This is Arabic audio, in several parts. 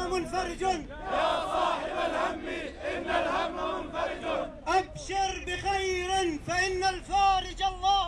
الهم منفرج يا صاحب الهم إن الهم منفرج. أبشر بخير فإن الفارج الله.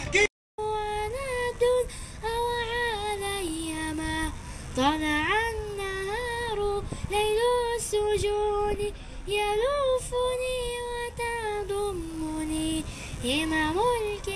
احكي وناد أو علي ما طلع النهار ليل السجون يلوفني وتضمني همم الكون